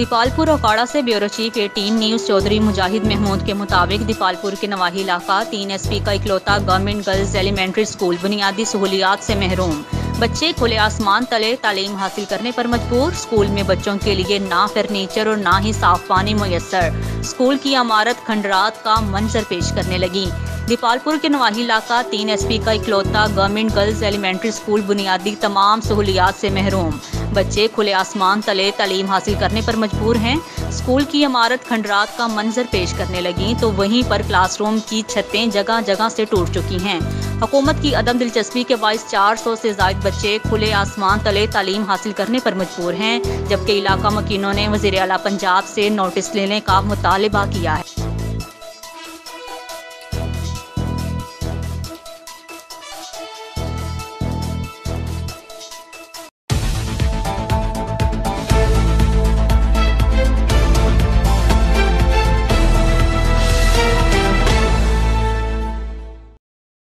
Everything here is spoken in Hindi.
दीपालपुर अखाड़ा से bureau chief eighteen news Chaudhary Mujahid Mahmood के मुताबिक दीपालपुर के नवाही इलाका तीन एस पी का इकलौता गवर्नमेंट गर्ल्स एलिमेंट्री स्कूल बुनियादी सहूलियात से महरूम। बच्चे खुले आसमान तले तालीम हासिल करने पर मजबूर। स्कूल में बच्चों के लिए ना फर्नीचर और ना ही साफ़ पानी मैसर। स्कूल की इमारत खंडरात का मंजर पेश करने लगी। दीपालपुर के नवाही इलाका तीन एस पी का इकलौता गवर्नमेंट गर्ल्स एलिमेंट्री स्कूल बुनियादी तमाम सहूलियात से महरूम। बच्चे खुले आसमान, तले तालीम हासिल करने पर मजबूर हैं। स्कूल की इमारत खंडरात का मंजर पेश करने लगी तो वहीं पर क्लासरूम की छतें जगह जगह से टूट चुकी हैं। हुकूमत की अदम दिलचस्पी के बायस चार सौ से जायद बच्चे खुले आसमान, तले तालीम हासिल करने पर मजबूर हैं, जबकि इलाका मकीनों ने वज़ीर अला पंजाब से नोटिस लेने का मुतालबा किया है।